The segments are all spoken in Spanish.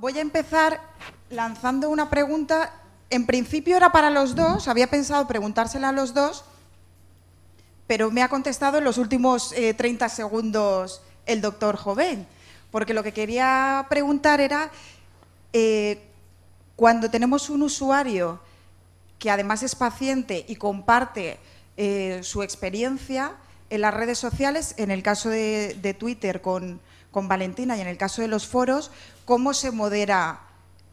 voy a empezar lanzando una pregunta. En principio era para los dos, había pensado preguntársela a los dos, pero me ha contestado en los últimos 30 eh, segundos el doctor Joven, porque lo que quería preguntar era, eh, cuando tenemos un usuario que además es paciente y comparte eh, su experiencia en las redes sociales, en el caso de, Twitter con, Valentina y en el caso de los foros, ¿cómo se modera?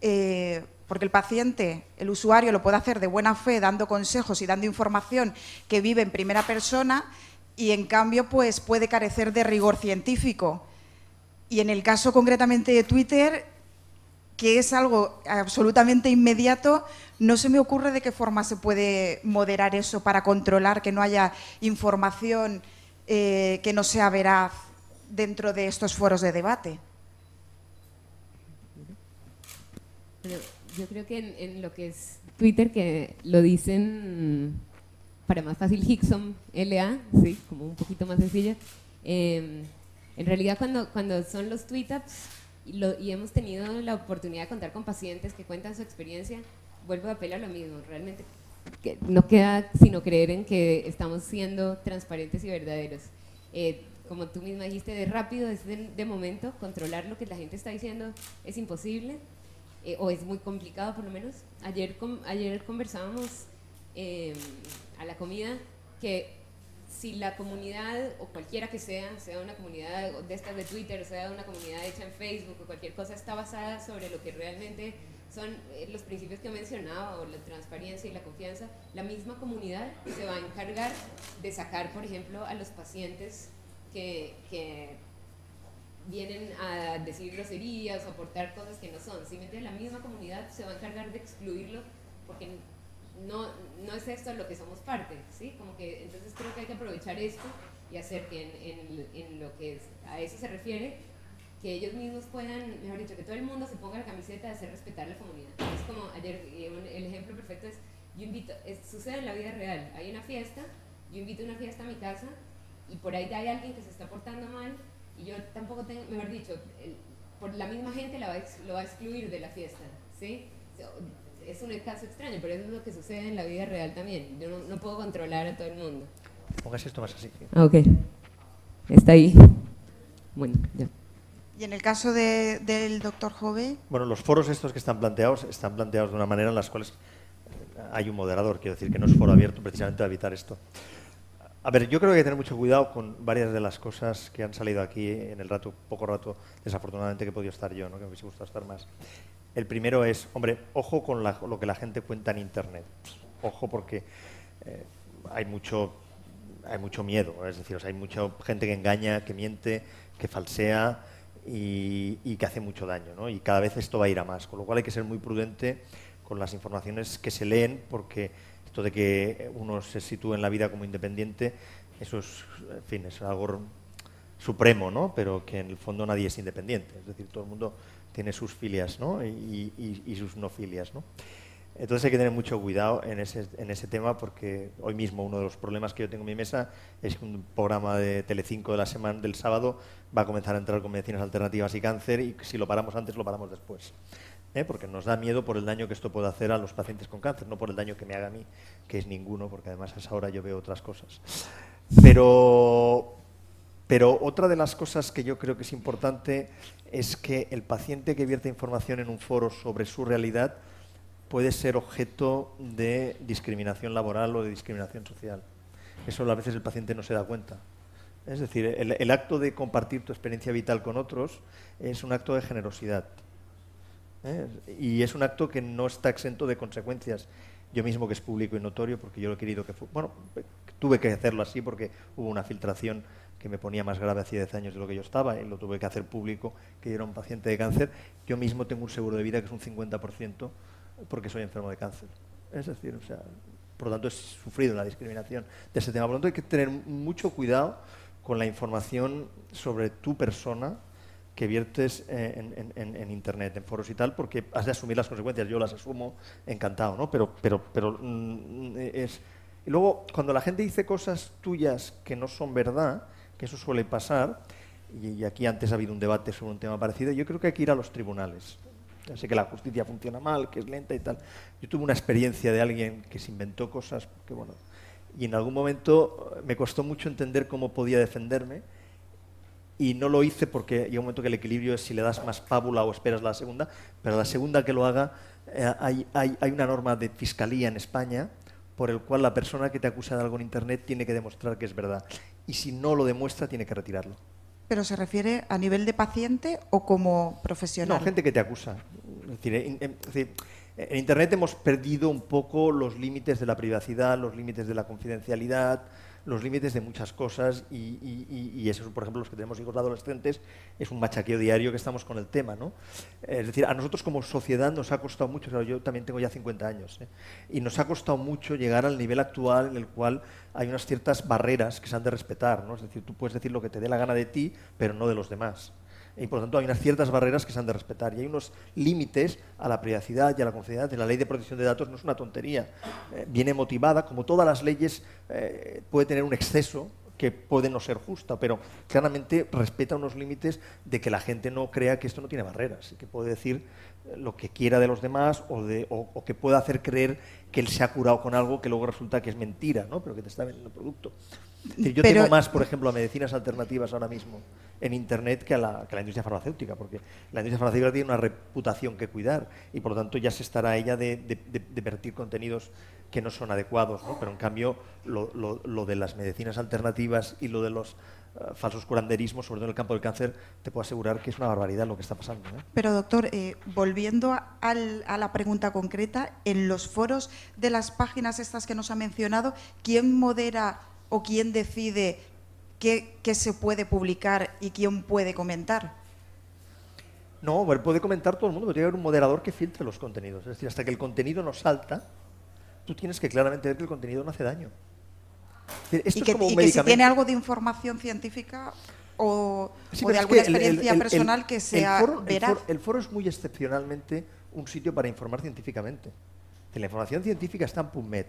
Eh, porque el paciente, el usuario lo puede hacer de buena fe, dando consejos y dando información que vive en primera persona y en cambio pues puede carecer de rigor científico. Y en el caso concretamente de Twitter, que es algo absolutamente inmediato, no se me ocurre de qué forma se puede moderar eso para controlar que no haya información eh, que no sea veraz dentro de estos foros de debate. yo creo que en, lo que es Twitter, que lo dicen para más fácil Hickson LA, sí, como un poquito más sencilla. Eh, en realidad cuando, cuando son los tweet-ups, y, hemos tenido la oportunidad de contar con pacientes que cuentan su experiencia, vuelvo a apelar a lo mismo, realmente que no queda sino creer en que estamos siendo transparentes y verdaderos. Eh, como tú misma dijiste, de rápido, es de, momento, controlar lo que la gente está diciendo es imposible, eh, o es muy complicado por lo menos. Ayer, ayer conversábamos eh, a la comida que si la comunidad, o cualquiera que sea, sea una comunidad de estas de Twitter, sea una comunidad hecha en Facebook o cualquier cosa, está basada sobre lo que realmente son eh, los principios que he mencionado, la transparencia y la confianza, la misma comunidad se va a encargar de sacar, por ejemplo, a los pacientes que, que vienen a decir groserías o aportar cosas que no son. Simplemente la misma comunidad se va a encargar de excluirlo porque no, no es esto lo que somos parte, ¿sí? Como que entonces creo que hay que aprovechar esto y hacer que en, en, lo que a eso se refiere, que ellos mismos puedan, mejor dicho, que todo el mundo se ponga la camiseta de hacer respetar la comunidad. Es como ayer, el ejemplo perfecto es, yo invito, sucede en la vida real, hay una fiesta, yo invito a una fiesta a mi casa y por ahí hay alguien que se está portando mal y yo tampoco tengo, mejor dicho, por la misma gente la va lo va a excluir de la fiesta, ¿sí? es un caso extraño, pero eso es lo que sucede en la vida real también. Yo no, puedo controlar a todo el mundo. Póngase esto más así. Ah, ok. Está ahí. Bueno, ya. ¿Y en el caso del doctor Jove? Bueno, los foros estos que están planteados están planteados de una manera en las cuales hay un moderador, quiero decir que no es foro abierto precisamente a evitar esto. A ver, yo creo que hay que tener mucho cuidado con varias de las cosas que han salido aquí en el rato, poco rato, desafortunadamente, que he podido estar yo, ¿no? que me hubiese gustado estar más. El primero es, hombre, ojo con lo que la gente cuenta en Internet. Ojo porque eh, hay, mucho, hay mucho miedo, es decir, hay mucha gente que engaña, que miente, que falsea y, que hace mucho daño. ¿no? Y cada vez esto va a ir a más, con lo cual hay que ser muy prudente con las informaciones que se leen porque esto de que uno se sitúe en la vida como independiente, eso es, en fin, es algo supremo, ¿no? pero que en el fondo nadie es independiente. Es decir, todo el mundo tiene sus filias ¿no? y, sus no filias. ¿no? Entonces hay que tener mucho cuidado en ese, ese tema porque hoy mismo uno de los problemas que yo tengo en mi mesa es que un programa de Telecinco de la semana del sábado va a comenzar a entrar con medicinas alternativas y cáncer y si lo paramos antes lo paramos después. ¿Eh? Porque nos da miedo por el daño que esto puede hacer a los pacientes con cáncer, no por el daño que me haga a mí, que es ninguno, porque además a esa hora yo veo otras cosas. Pero, pero otra de las cosas que yo creo que es importante es que el paciente que vierte información en un foro sobre su realidad puede ser objeto de discriminación laboral o de discriminación social. Eso a veces el paciente no se da cuenta. Es decir, el, acto de compartir tu experiencia vital con otros es un acto de generosidad. ¿Eh? Y es un acto que no está exento de consecuencias. Yo mismo que es público y notorio, porque yo lo he querido que... Bueno, tuve que hacerlo así porque hubo una filtración que me ponía más grave hace 10 años de lo que yo estaba y lo tuve que hacer público, que yo era un paciente de cáncer. Yo mismo tengo un seguro de vida que es un 50% porque soy enfermo de cáncer. Es decir, o sea, por lo tanto he sufrido la discriminación de ese tema. Por lo tanto hay que tener mucho cuidado con la información sobre tu persona que viertes en, en, internet, en foros y tal, porque has de asumir las consecuencias. Yo las asumo encantado, ¿no? Pero, pero, pero mm, es... Y luego, cuando la gente dice cosas tuyas que no son verdad, que eso suele pasar, y, aquí antes ha habido un debate sobre un tema parecido, yo creo que hay que ir a los tribunales. Ya sé que la justicia funciona mal, que es lenta y tal. Yo tuve una experiencia de alguien que se inventó cosas que, bueno, y en algún momento me costó mucho entender cómo podía defenderme y no lo hice porque llega un momento que el equilibrio es si le das más pábula o esperas la segunda, pero la segunda que lo haga, eh, hay, hay, hay, una norma de fiscalía en España por el cual la persona que te acusa de algo en Internet tiene que demostrar que es verdad. Y si no lo demuestra, tiene que retirarlo. ¿Pero se refiere a nivel de paciente o como profesional? No, gente que te acusa. Es decir, en, en, en Internet hemos perdido un poco los límites de la privacidad, los límites de la confidencialidad, los límites de muchas cosas y, y, y, eso, por ejemplo, los que tenemos hijos adolescentes, es un machaqueo diario que estamos con el tema. ¿no? Es decir, a nosotros como sociedad nos ha costado mucho, yo también tengo ya 50 años, ¿eh? y nos ha costado mucho llegar al nivel actual en el cual hay unas ciertas barreras que se han de respetar. ¿no? Es decir, tú puedes decir lo que te dé la gana de ti, pero no de los demás y por lo tanto hay unas ciertas barreras que se han de respetar y hay unos límites a la privacidad y a la confidencialidad. La ley de protección de datos no es una tontería, eh, viene motivada, como todas las leyes, eh, puede tener un exceso que puede no ser justa, pero claramente respeta unos límites de que la gente no crea que esto no tiene barreras y que puede decir lo que quiera de los demás o, de, o, o que pueda hacer creer que él se ha curado con algo que luego resulta que es mentira, ¿no? pero que te está vendiendo el producto. Yo pero, tengo más, por ejemplo, a medicinas alternativas ahora mismo en Internet que a, la, que la, industria farmacéutica, porque la industria farmacéutica tiene una reputación que cuidar y por lo tanto ya se estará ella de, de, vertir contenidos que no son adecuados, pero en cambio lo, de las medicinas alternativas y lo de los uh, falsos curanderismos, sobre todo en el campo del cáncer, te puedo asegurar que es una barbaridad lo que está pasando. ¿eh? Pero doctor, eh, volviendo al, a la pregunta concreta, en los foros de las páginas estas que nos ha mencionado, ¿quién modera o quién decide qué, qué, se puede publicar y quién puede comentar? No, puede comentar todo el mundo, pero tiene que haber un moderador que filtre los contenidos. Es decir, hasta que el contenido no salta, tú tienes que claramente ver que el contenido no hace daño. Esto y que, es como un y que si tiene algo de información científica o, sí, o de alguna experiencia el, el, personal que sea foro, veraz. Foro, el foro, es muy excepcionalmente un sitio para informar científicamente. La información científica está en PubMed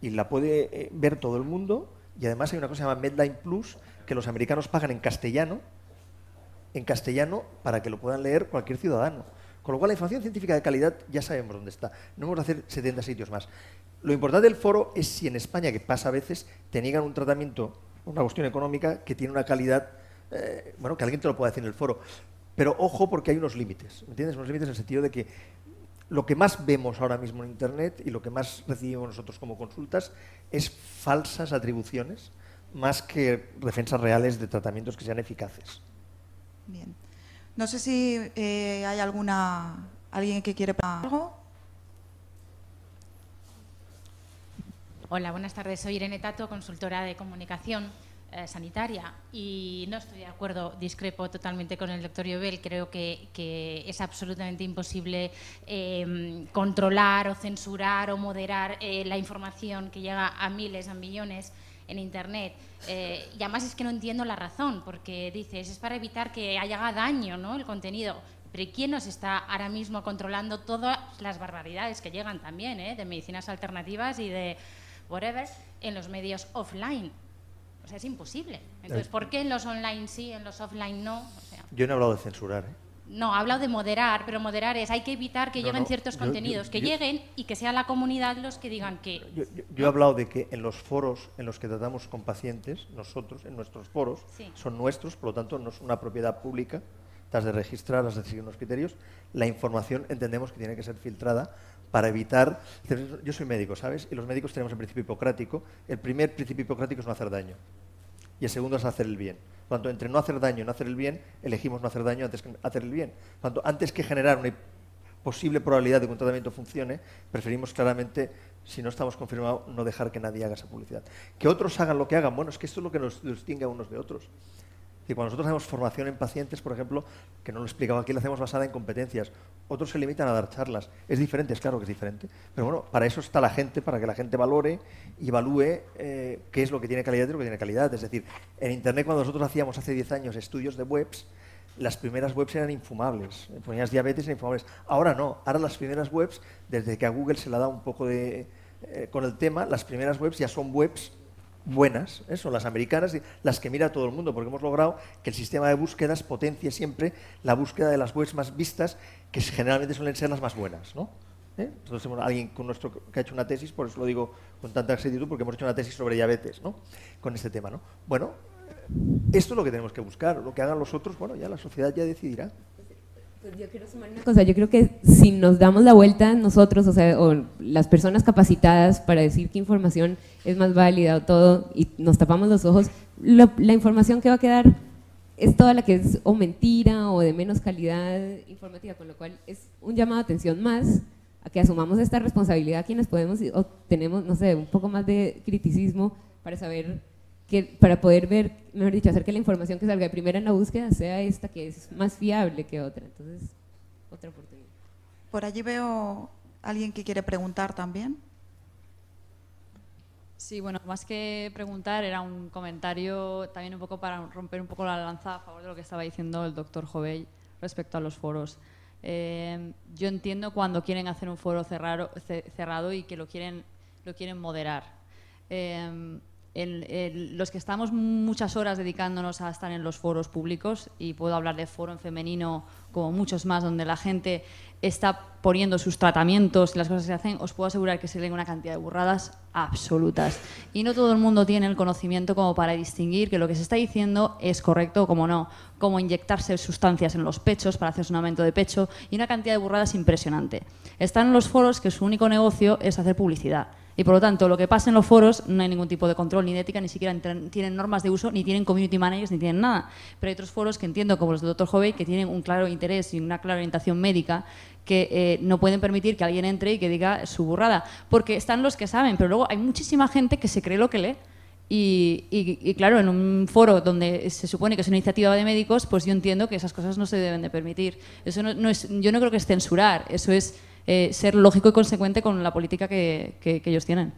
y la puede eh, ver todo el mundo y además hay una cosa que se llama Medline Plus que los americanos pagan en castellano, en castellano para que lo puedan leer cualquier ciudadano. Con lo cual la información científica de calidad ya sabemos dónde está. No vamos a hacer 70 sitios más. Lo importante del foro es si en España, que pasa a veces, te niegan un tratamiento, una cuestión económica que tiene una calidad, eh, bueno, que alguien te lo pueda decir en el foro. Pero ojo porque hay unos límites, ¿me entiendes? Unos límites en el sentido de que lo que más vemos ahora mismo en Internet y lo que más recibimos nosotros como consultas es falsas atribuciones más que defensas reales de tratamientos que sean eficaces. Bien. No sé si eh, hay alguna alguien que quiere algo. Hola, buenas tardes. Soy Irene Tato, consultora de comunicación eh, sanitaria y no estoy de acuerdo, discrepo totalmente con el doctor Llobel. Creo que, es absolutamente imposible eh, controlar o censurar o moderar eh, la información que llega a miles, a millones en Internet. Eh, y además es que no entiendo la razón, porque dices, es para evitar que haya daño ¿no? el contenido. Pero ¿quién nos está ahora mismo controlando todas las barbaridades que llegan también, de medicinas alternativas y de whatever, en los medios offline? O sea, es imposible. Entonces, ¿por qué en los online sí, en los offline no? O sea, Yo no he hablado de censurar. ¿eh? No, ha hablado de moderar, pero moderar es hay que evitar que No, lleguen no, ciertos yo- contenidos, yo- que yo- lleguen y que sea la comunidad los que digan que Yo, he hablado de que en los foros en los que tratamos con pacientes, nosotros, en nuestros foros, Sí. son nuestros, por lo tanto no es una propiedad pública, has de registrar, has de seguir unos criterios. La información entendemos que tiene que ser filtrada para evitar... Yo soy médico, ¿sabes? Y los médicos tenemos el principio hipocrático. El primer principio hipocrático es no hacer daño. Y el segundo es hacer el bien. Tanto, entre no hacer daño y no hacer el bien, elegimos no hacer daño antes que hacer el bien. Tanto, antes que generar una posible probabilidad de que un tratamiento funcione, preferimos claramente, si no estamos confirmados, no dejar que nadie haga esa publicidad. Que otros hagan lo que hagan, bueno, es que esto es lo que nos distingue a unos de otros. Y cuando nosotros hacemos formación en pacientes, por ejemplo, que no lo explicaba aquí, la hacemos basada en competencias. Otros se limitan a dar charlas. Es diferente, es claro que es diferente. Pero bueno, para eso está la gente, para que la gente valore y evalúe eh, qué es lo que tiene calidad y lo que tiene calidad. Es decir, en Internet cuando nosotros hacíamos hace 10 años estudios de webs, las primeras webs eran infumables. Ponías diabetes eran infumables. Ahora no. Ahora las primeras webs, desde que a Google se le da un poco de... eh, con el tema, las primeras webs ya son webs buenas, ¿eh? son las americanas, las que mira todo el mundo, porque hemos logrado que el sistema de búsquedas potencie siempre la búsqueda de las webs más vistas, que generalmente suelen ser las más buenas. ¿no? ¿Eh? Nosotros tenemos alguien con nuestro, que ha hecho una tesis, por eso lo digo con tanta exactitud, porque hemos hecho una tesis sobre diabetes ¿no? con este tema. ¿no? Bueno, esto es lo que tenemos que buscar, lo que hagan los otros, bueno, ya la sociedad ya decidirá. Pues yo quiero sumar una cosa, yo creo que si nos damos la vuelta nosotros, o sea, o las personas capacitadas para decir qué información es más válida o todo, y nos tapamos los ojos, la información que va a quedar es toda la que es o mentira o de menos calidad informativa, con lo cual es un llamado de atención más a que asumamos esta responsabilidad quienes podemos o tenemos, no sé, un poco más de criticismo para saber que para poder ver, mejor dicho, hacer que la información que salga de primera en la búsqueda sea esta que es más fiable que otra. Entonces, otra oportunidad. Por allí veo a alguien que quiere preguntar también. Sí, bueno, más que preguntar, era un comentario también un poco para romper un poco la lanza a favor de lo que estaba diciendo el doctor Jovell respecto a los foros. Eh, yo entiendo cuando quieren hacer un foro cerrado, cerrado y que lo quieren, lo quieren moderar. Eh, los que estamos muchas horas dedicándonos a estar en los foros públicos, y puedo hablar de foro en femenino como muchos más, donde la gente está poniendo sus tratamientos y las cosas que se hacen, os puedo asegurar que se leen una cantidad de burradas absolutas. Y no todo el mundo tiene el conocimiento como para distinguir que lo que se está diciendo es correcto o como no, como inyectarse sustancias en los pechos para hacerse un aumento de pecho y una cantidad de burradas impresionante. Están en los foros que su único negocio es hacer publicidad y por lo tanto, lo que pasa en los foros no hay ningún tipo de control ni de ética, ni siquiera tienen normas de uso, ni tienen community managers, ni tienen nada. Pero hay otros foros que entiendo, como los del Dr. Jovey, que tienen un claro interés y una clara orientación médica, que eh, no pueden permitir que alguien entre y que diga su burrada. Porque están los que saben, pero luego hay muchísima gente que se cree lo que lee. Y, claro, en un foro donde se supone que es una iniciativa de médicos, pues yo entiendo que esas cosas no se deben de permitir. Eso no es, yo no creo que es censurar, eso es eh, ser lógico y consecuente con la política que, que ellos tienen.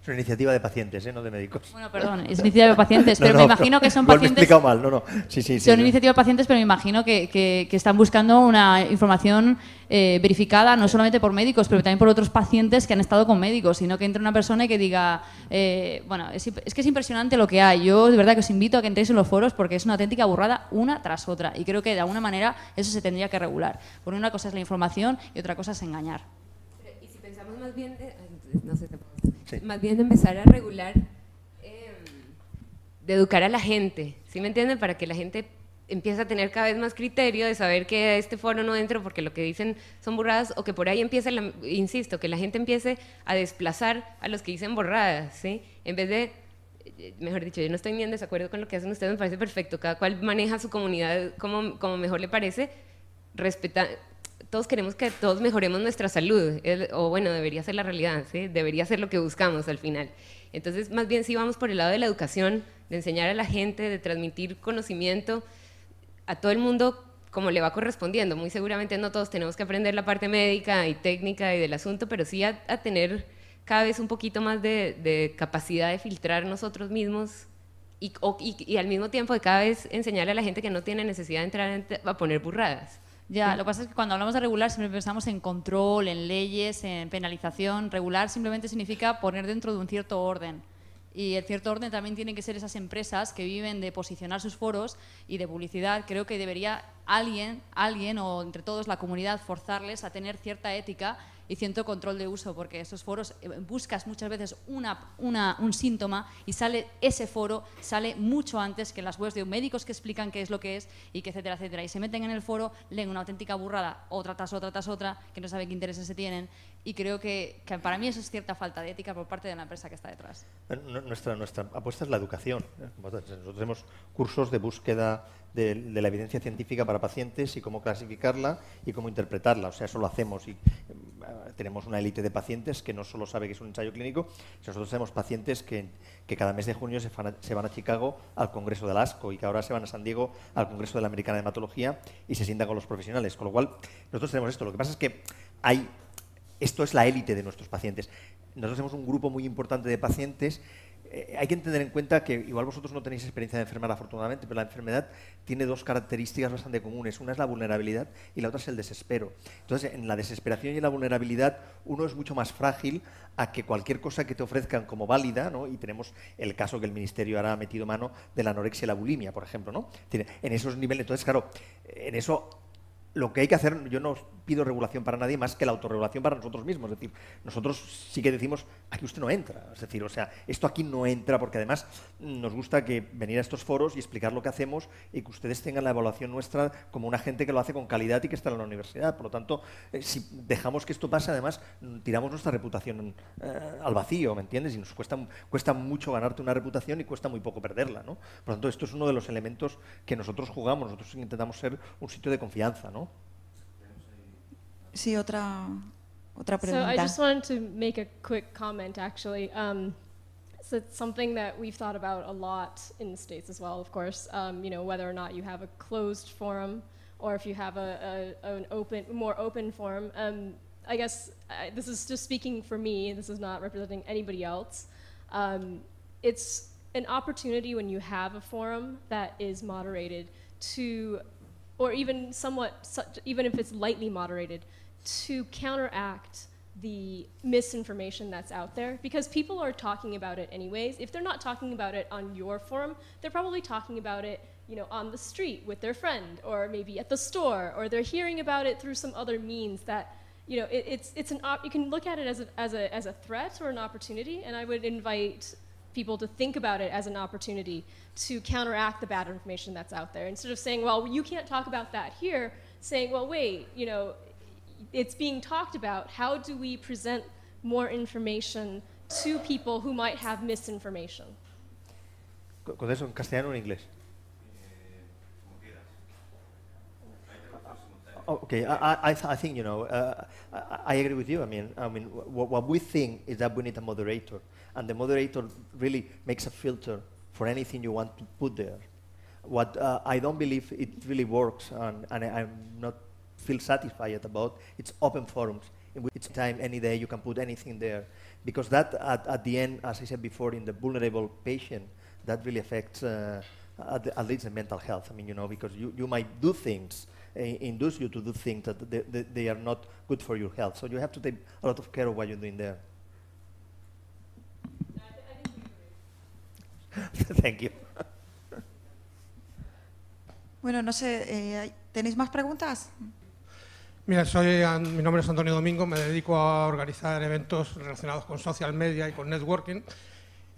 Es una iniciativa de pacientes, ¿eh? no de médicos. Bueno, perdón, es iniciativa de pacientes, pero me imagino que son pacientes... Me he explicado mal, no, no. Sí, sí, son iniciativa de pacientes, pero me imagino que, que, están buscando una información eh, verificada no solamente por médicos, pero también por otros pacientes que han estado con médicos, sino que entre una persona y que diga, eh, bueno, es, es, que es impresionante lo que hay. Yo de verdad que os invito a que entréis en los foros porque es una auténtica burrada una tras otra. Y creo que de alguna manera eso se tendría que regular. Porque una cosa es la información y otra cosa es engañar. Y si pensamos más bien... no sé, más bien empezar a regular, em, de educar a la gente, ¿sí me entienden? Para que la gente empiece a tener cada vez más criterio de saber que a este foro no entro porque lo que dicen son borradas o que por ahí empiece, insisto, que la gente empiece a desplazar a los que dicen borradas, ¿sí? En vez de, mejor dicho, yo no estoy ni en desacuerdo con lo que hacen ustedes, me parece perfecto, cada cual maneja su comunidad como, como mejor le parece, respeta, todos queremos que todos mejoremos nuestra salud, o bueno, debería ser la realidad, ¿sí? debería ser lo que buscamos al final. Entonces, más bien si vamos por el lado de la educación, de enseñar a la gente, de transmitir conocimiento a todo el mundo como le va correspondiendo. Muy seguramente no todos tenemos que aprender la parte médica y técnica y del asunto, pero sí a, tener cada vez un poquito más de, capacidad de filtrar nosotros mismos y, y, al mismo tiempo de cada vez enseñarle a la gente que no tiene necesidad de entrar a poner burradas. Ya, lo que pasa es que cuando hablamos de regular siempre pensamos en control, en leyes, en penalización. Regular simplemente significa poner dentro de un cierto orden. Y el cierto orden también tienen que ser esas empresas que viven de posicionar sus foros y de publicidad. Creo que debería alguien, alguien o entre todos la comunidad forzarles a tener cierta ética y cierto control de uso, porque esos foros eh, buscas muchas veces una, una, un síntoma y sale ese foro, sale mucho antes que las webs de médicos que explican qué es lo que es y que etcétera, etcétera. Y se meten en el foro, leen una auténtica burrada, otra tras otra tras otra, que no saben qué intereses se tienen. Y creo que, para mí eso es cierta falta de ética por parte de la empresa que está detrás. Nuestra, nuestra apuesta es la educación. Nosotros tenemos cursos de búsqueda de, la evidencia científica para pacientes y cómo clasificarla y cómo interpretarla. O sea, eso lo hacemos y tenemos una élite de pacientes que no solo sabe que es un ensayo clínico, sino nosotros tenemos pacientes que, que cada mes de junio se van, a, se van, a, Chicago al Congreso del ASCO y que ahora se van a San Diego al Congreso de la Americana de Hematología y se sientan con los profesionales. Con lo cual, nosotros tenemos esto. Lo que pasa es que hay, esto es la élite de nuestros pacientes. Nosotros tenemos un grupo muy importante de pacientes eh, hay que tener en cuenta que igual vosotros no tenéis experiencia de enfermar afortunadamente, pero la enfermedad tiene dos características bastante comunes. Una es la vulnerabilidad y la otra es el desespero. Entonces, en la desesperación y en la vulnerabilidad, uno es mucho más frágil a que cualquier cosa que te ofrezcan como válida, ¿no? y tenemos el caso que el Ministerio ahora ha metido mano de la anorexia y la bulimia, por ejemplo. ¿no? En esos niveles, entonces, claro, en eso lo que hay que hacer, yo no pido regulación para nadie más que la autorregulación para nosotros mismos. Es decir, nosotros sí que decimos, aquí usted no entra. Es decir, o sea, esto aquí no entra porque además nos gusta que venir a estos foros y explicar lo que hacemos y que ustedes tengan la evaluación nuestra como una gente que lo hace con calidad y que está en la universidad. Por lo tanto, eh, si dejamos que esto pase, además tiramos nuestra reputación eh, al vacío, ¿me entiendes? Y nos cuesta, cuesta mucho ganarte una reputación y cuesta muy poco perderla, ¿no? Por lo tanto, esto es uno de los elementos que nosotros jugamos. Nosotros intentamos ser un sitio de confianza, ¿no? Sí, otra, otra pregunta. So I just wanted to make a quick comment, actually. Um, so it's something that we've thought about a lot in the States as well, of course. Um, you know, whether or not you have a closed forum or if you have a, a an open, more open forum. Um, I guess I, this is just speaking for me. This is not representing anybody else. Um, it's an opportunity when you have a forum that is moderated to, or even somewhat, even if it's lightly moderated, to counteract the misinformation that's out there because people are talking about it anyways. If they're not talking about it on your forum, they're probably talking about it, you know, on the street with their friend or maybe at the store or they're hearing about it through some other means that you know, it, it's, it's an op- you can look at it as a, as, a, as a threat or an opportunity, and I would invite people to think about it as an opportunity to counteract the bad information that's out there. Instead of saying, well, you can't talk about that here, saying, well, wait, you know, it's being talked about. How do we present more information to people who might have misinformation? ¿Con eso en castellano o en inglés? Oh, okay, I, I, I, think you know. Uh, I, I, agree with you. I mean, I mean, what, what, we think is that we need a moderator, and the moderator really makes a filter for anything you want to put there. What uh, I don't believe it really works, and, and I, I'm not feel satisfied about. It's open forums. In which time, any day, you can put anything there. Because that, at, at the end, as I said before, in the vulnerable patient, that really affects uh, at, at, least the mental health. I mean, you know, because you, you might do things, uh, induce you to do things that they, they, they, are not good for your health. So you have to take a lot of care of what you're doing there. Thank you. Bueno, no sé, eh, ¿tenéis más preguntas? Mira, soy, mi nombre es Antonio Domingo, me dedico a organizar eventos relacionados con social media y con networking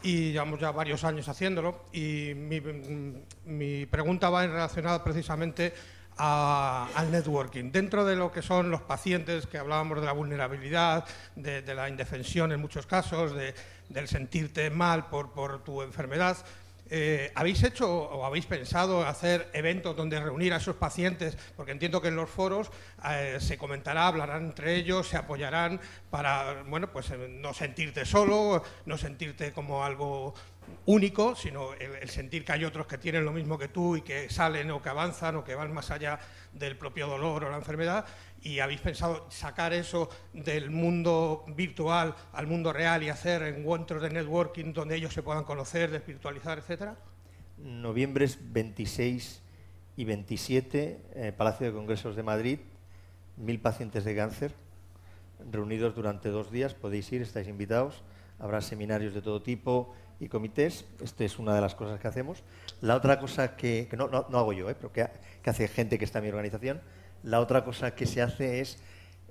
y llevamos ya varios años haciéndolo y mi, pregunta va en relacionada precisamente al networking. Dentro de lo que son los pacientes, que hablábamos de la vulnerabilidad, de, la indefensión en muchos casos, del sentirte mal por, por tu enfermedad, eh, ¿Habéis hecho o habéis pensado hacer eventos donde reunir a esos pacientes? Porque entiendo que en los foros eh, se comentará, hablarán entre ellos, se apoyarán para, bueno, pues eh, no sentirte solo, no sentirte como algo único, sino el, sentir que hay otros que tienen lo mismo que tú y que salen o que avanzan o que van más allá del propio dolor o la enfermedad y habéis pensado sacar eso del mundo virtual al mundo real y hacer encuentros de networking donde ellos se puedan conocer, desvirtualizar, etcétera? Noviembre 26 y 27, eh, Palacio de Congresos de Madrid, mil pacientes de cáncer reunidos durante dos días, podéis ir, estáis invitados, habrá seminarios de todo tipo y comités, esta es una de las cosas que hacemos. La otra cosa que, no, hago yo, eh, pero que hace gente que está en mi organización, la otra cosa que se hace es,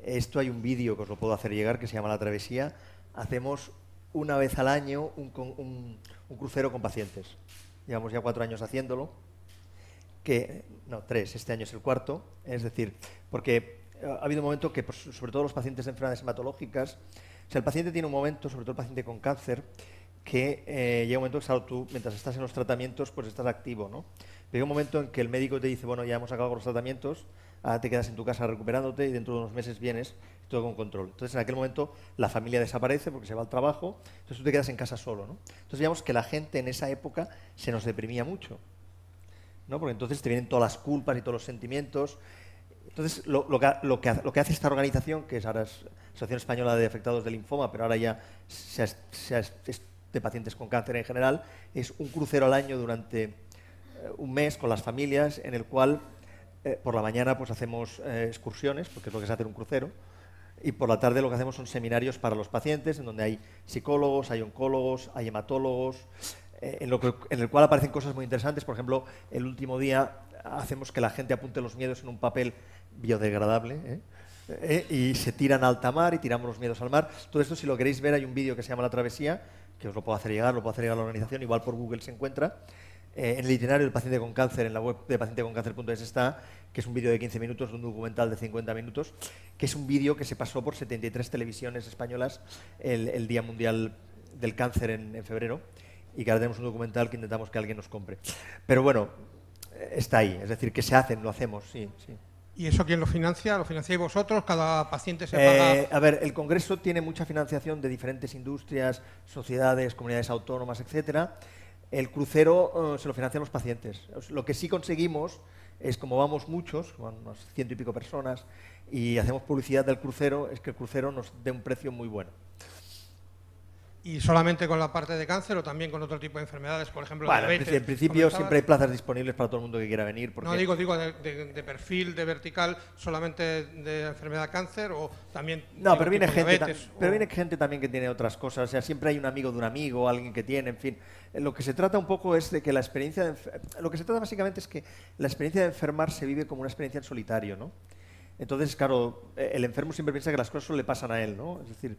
esto hay un vídeo que os lo puedo hacer llegar que se llama La Travesía, hacemos una vez al año un, crucero con pacientes. Llevamos ya cuatro años haciéndolo, que, no, tres, este año es el cuarto, es decir, porque ha habido un momento que, pues, sobre todo los pacientes de enfermedades hematológicas, o sea, el paciente tiene un momento, sobre todo el paciente con cáncer, que eh, llega un momento que, tú, mientras estás en los tratamientos, pues estás activo, ¿no? Llega un momento en que el médico te dice, bueno, ya hemos acabado con los tratamientos, te quedas en tu casa recuperándote y dentro de unos meses vienes todo con control. Entonces, en aquel momento, la familia desaparece porque se va al trabajo, entonces tú te quedas en casa solo. ¿no? Entonces, digamos que la gente en esa época se nos deprimía mucho, ¿no? porque entonces te vienen todas las culpas y todos los sentimientos. Entonces, lo, que, hace esta organización, que es ahora es Asociación Española de Afectados del Linfoma, pero ahora ya de pacientes con cáncer en general, es un crucero al año durante eh, un mes con las familias en el cual eh, por la mañana pues hacemos eh, excursiones, porque es lo que es hacer un crucero, y por la tarde lo que hacemos son seminarios para los pacientes, en donde hay psicólogos, hay oncólogos, hay hematólogos, en, lo en el cual aparecen cosas muy interesantes. Por ejemplo, el último día hacemos que la gente apunte los miedos en un papel biodegradable. y se tiran a alta mar y tiramos los miedos al mar. Todo esto, si lo queréis ver, hay un vídeo que se llama La Travesía, que os lo puedo hacer llegar, lo puedo hacer llegar a la organización, igual por Google se encuentra. Eh, en el itinerario del paciente con cáncer, en la web de pacienteconcáncer.es está, que es un vídeo de 15 minutos, un documental de 50 minutos, que es un vídeo que se pasó por 73 televisiones españolas el, Día Mundial del Cáncer en, febrero, y que ahora tenemos un documental que intentamos que alguien nos compre. Pero bueno, eh, está ahí, es decir, que se hacen, lo hacemos, sí, sí. ¿Y eso quién lo financia? ¿Lo financiáis vosotros? ¿Cada paciente se paga? Eh, a ver, el Congreso tiene mucha financiación de diferentes industrias, sociedades, comunidades autónomas, etcétera. El crucero eh, se lo financian los pacientes. Lo que sí conseguimos es, como vamos muchos, unos ciento y pico personas, y hacemos publicidad del crucero, es que el crucero nos dé un precio muy bueno. ¿Y solamente con la parte de cáncer o también con otro tipo de enfermedades, por ejemplo, diabetes? En principio siempre hay plazas disponibles para todo el mundo que quiera venir. No, digo, digo de, perfil, de vertical, solamente de enfermedad cáncer o también... No, pero viene, gente, pero viene gente también que tiene otras cosas. O sea, siempre hay un amigo de un amigo, alguien que tiene, en fin. Lo que se trata un poco es de que la experiencia... De, lo que se trata básicamente es que la experiencia de enfermar se vive como una experiencia en solitario, ¿no? Entonces, claro, el enfermo siempre piensa que las cosas solo le pasan a él, ¿no? Es decir,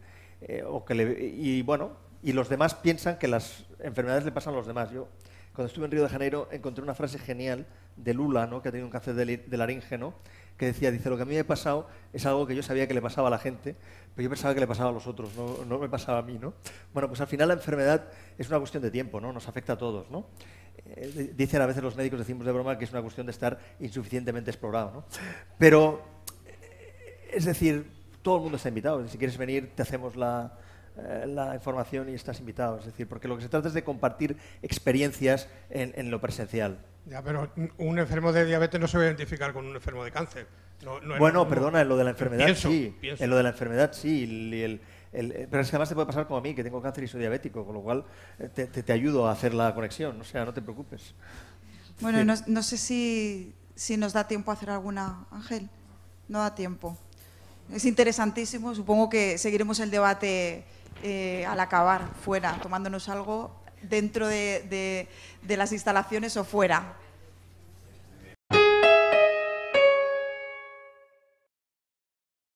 eh, y bueno, y los demás piensan que las enfermedades le pasan a los demás. Yo, cuando estuve en Río de Janeiro, encontré una frase genial de Lula, ¿no? que ha tenido un cáncer de, laringe, ¿no? que decía, dice, lo que a mí me ha pasado es algo que yo sabía que le pasaba a la gente, pero yo pensaba que le pasaba a los otros, no, no me pasaba a mí. ¿no? Bueno, pues al final la enfermedad es una cuestión de tiempo, ¿no? nos afecta a todos. ¿no? Eh, dicen a veces los médicos, decimos de broma, que es una cuestión de estar insuficientemente explorado. ¿no? Pero, eh, es decir, todo el mundo está invitado. Si quieres venir, te hacemos la, eh, la información y estás invitado. Es decir, porque lo que se trata es de compartir experiencias en, lo presencial. Ya, pero un enfermo de diabetes no se va a identificar con un enfermo de cáncer. bueno, perdona, en lo de la enfermedad sí. En lo de la enfermedad sí. pero es que además te puede pasar como a mí, que tengo cáncer y soy diabético, con lo cual eh, te, te, ayudo a hacer la conexión. O sea, no te preocupes. Bueno, no, no sé si, si nos da tiempo a hacer alguna, Ángel. No da tiempo. Es interesantísimo. Supongo que seguiremos el debate eh, al acabar fuera, tomándonos algo dentro de, de las instalaciones o fuera.